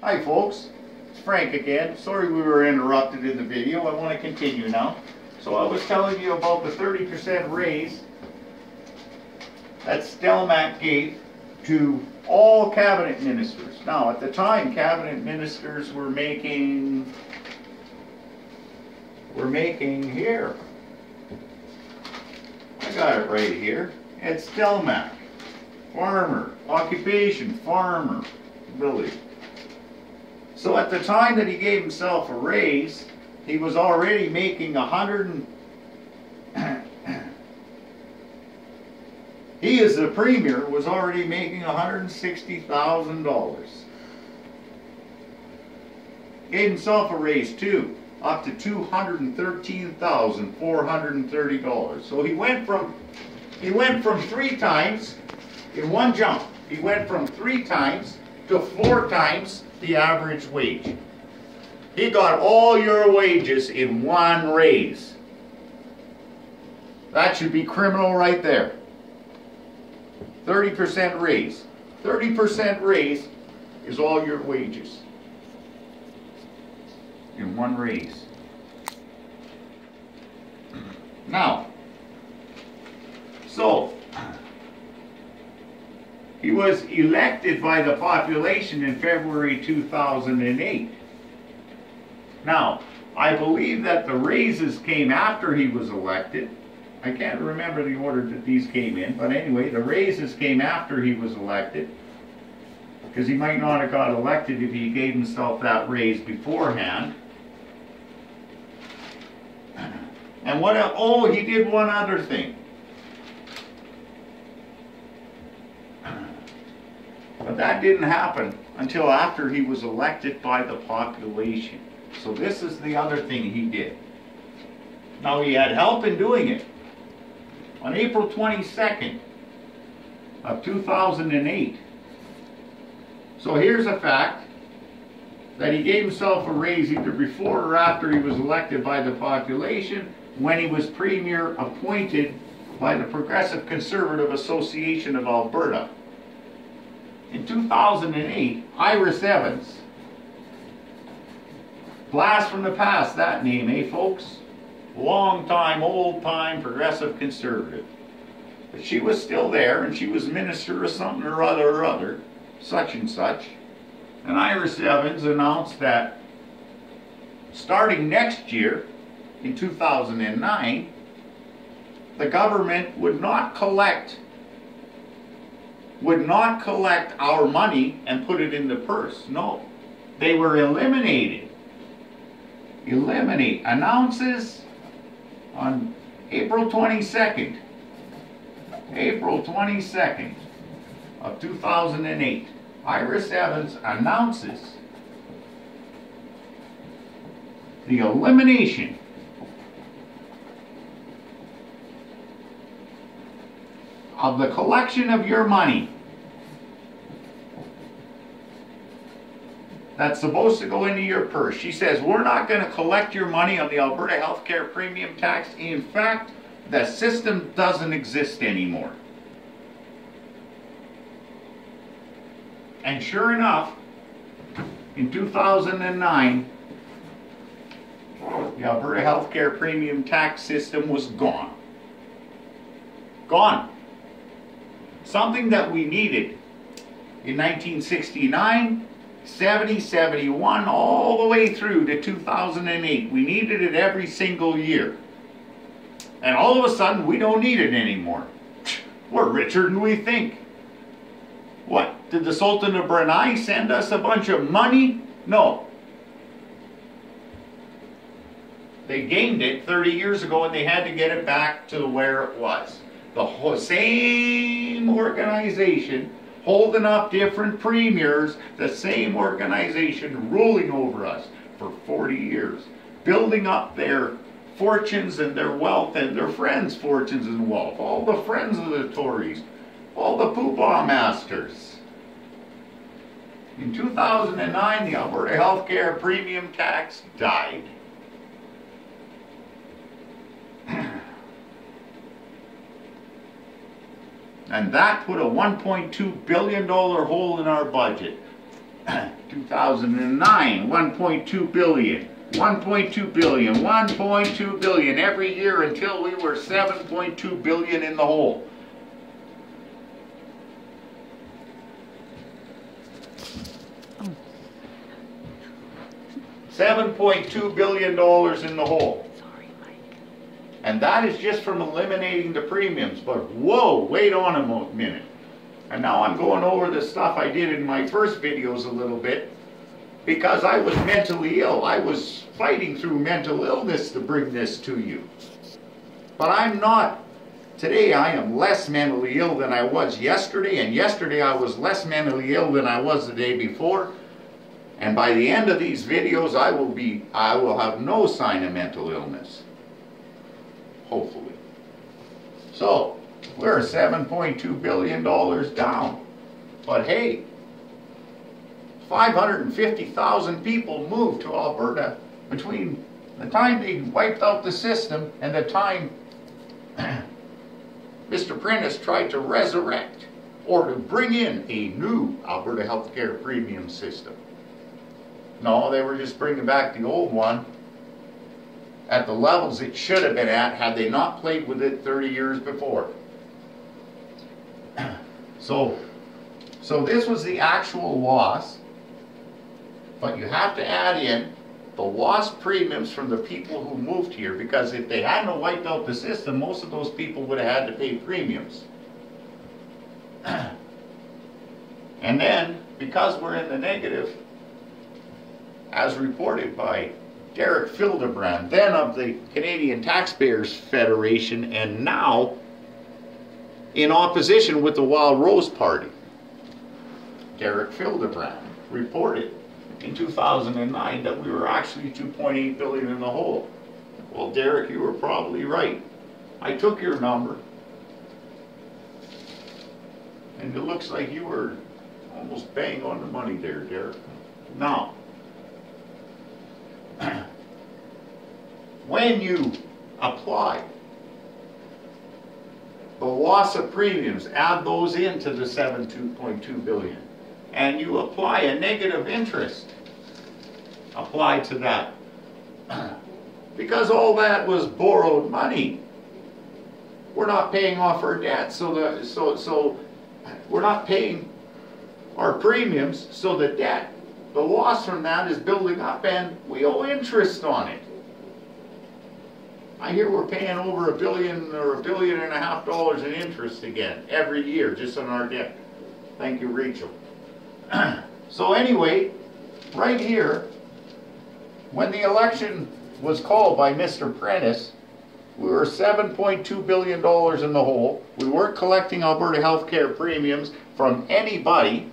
Hi folks, it's Frank again. Sorry we were interrupted in the video. I want to continue now. So I was telling you about the 30% raise that Stelmach gave to all cabinet ministers. Now at the time cabinet ministers were making were making here. I got it right here. Ed Stelmach. Farmer. Occupation. Farmer. Village. So at the time that he gave himself a raise, he was already making a hundred and he as the premier was already making $160,000. Gave himself a raise too, up to $213,430. So he went from he went from three times in one jump. He went from three times to four times the average wage. He got all your wages in one raise. That should be criminal right there. 30% raise. 30% raise is all your wages in one raise. Now, so, he was elected by the population in February 2008. Now, I believe that the raises came after he was elected. I can't remember the order that these came in, but anyway, the raises came after he was elected. Because he might not have got elected if he gave himself that raise beforehand. And what, oh, he did one other thing. But that didn't happen until after he was elected by the population. So this is the other thing he did. Now he had help in doing it. On April 22nd of 2008. So here's a fact that he gave himself a raise either before or after he was elected by the population when he was premier appointed by the Progressive Conservative Association of Alberta. In 2008, Iris Evans. Blast from the past, that name, eh, folks? Long time, old time, progressive conservative. But she was still there, and she was minister of something or other or other, such and such. And Iris Evans announced that starting next year, in 2009, the government would not collect would not collect our money and put it in the purse. No. They were eliminated. Eliminate. Announces on April 22nd. April 22nd of 2008. Iris Evans announces the elimination of the collection of your money that's supposed to go into your purse. She says, we're not going to collect your money on the Alberta Healthcare Premium Tax. In fact, the system doesn't exist anymore. And sure enough, in 2009, the Alberta Healthcare Premium Tax system was gone. Gone. Something that we needed in 1969, 70, 71, all the way through to 2008. We needed it every single year. And all of a sudden, we don't need it anymore. We're richer than we think. What? Did the Sultan of Brunei send us a bunch of money? No. They gained it 30 years ago and they had to get it back to where it was. The whole, same organization holding up different premiers, the same organization ruling over us for 40 years, building up their fortunes and their wealth and their friends' fortunes and wealth, all the friends of the Tories, all the poobah masters. In 2009, the Alberta Healthcare Premium Tax died. And that put a $1.2 billion hole in our budget. 2009, 1.2 billion. 1.2 billion, 1.2 billion every year until we were 7.2 billion in the hole. Seven point two billion dollars in the hole. And that is just from eliminating the premiums, but whoa, wait on a minute. And now I'm going over the stuff I did in my first videos a little bit, because I was mentally ill. I was fighting through mental illness to bring this to you. But I'm not. Today I am less mentally ill than I was yesterday, and yesterday I was less mentally ill than I was the day before. And by the end of these videos, I will be, I will have no sign of mental illness. Hopefully. So, we're $7.2 billion down. But hey, 550,000 people moved to Alberta between the time they wiped out the system and the time Mr. Prentice tried to resurrect or to bring in a new Alberta healthcare premium system. No, they were just bringing back the old one at the levels it should have been at had they not played with it 30 years before. So, so this was the actual loss, but you have to add in the lost premiums from the people who moved here because if they hadn't wiped out the system, most of those people would have had to pay premiums. and then, because we're in the negative, as reported by Derek Fildebrandt, then of the Canadian Taxpayers Federation, and now in opposition with the Wild Rose Party. Derek Fildebrandt reported in 2009 that we were actually 2.8 billion in the hole. Well, Derek, you were probably right. I took your number, and it looks like you were almost bang on the money there, Derek. Now, when you apply the loss of premiums, add those into the 7.2 billion, and you apply a negative interest applied to that. Because all that was borrowed money. We're not paying off our debt, so the so so we're not paying our premiums, so the debt, the loss from that is building up and we owe interest on it. I hear we're paying over a billion or a billion and a half dollars in interest again every year just on our debt. Thank you, Rachel. so anyway, right here, when the election was called by Mr. Prentice, we were $7.2 billion in the hole. We weren't collecting Alberta healthcare premiums from anybody,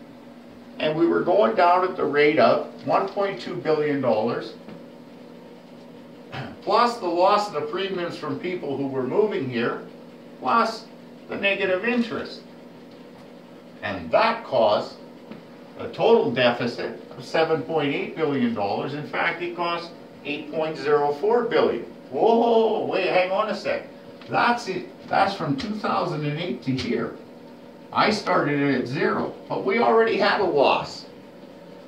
and we were going down at the rate of $1.2 billion plus the loss of the premiums from people who were moving here, plus the negative interest. And that caused a total deficit of $7.8 billion. In fact, it cost $8.04 billion. Whoa, wait, hang on a sec. That's it. That's from 2008 to here. I started it at zero, but we already had a loss.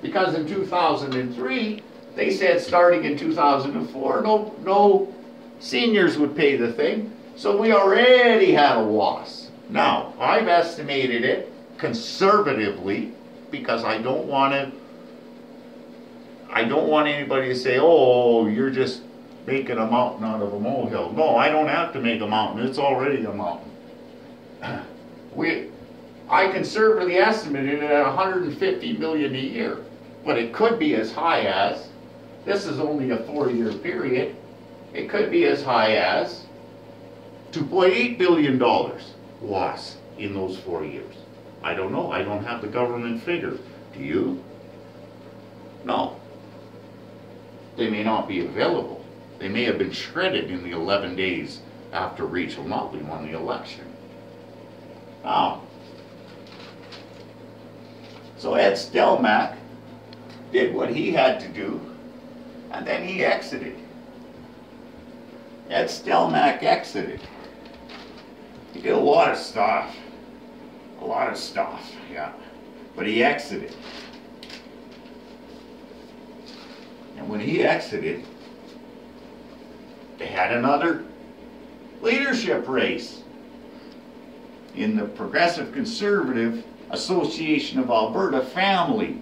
Because in 2003, they said starting in 2004, no, no seniors would pay the thing. So we already had a loss. Now, I've estimated it conservatively because I don't want to I don't want anybody to say, "Oh, you're just making a mountain out of a molehill." No, I don't have to make a mountain. It's already a mountain. We I conservatively estimated it at 150 million a year, but it could be as high as this is only a four-year period. It could be as high as $2.8 billion loss in those four years. I don't know. I don't have the government figure. Do you? No. They may not be available. They may have been shredded in the 11 days after Rachel Notley won the election. Now, so Ed Stelmach did what he had to do, and then he exited. Ed Stelmach exited. He did a lot of stuff. A lot of stuff, yeah. But he exited. And when he exited, they had another leadership race in the Progressive Conservative Association of Alberta family.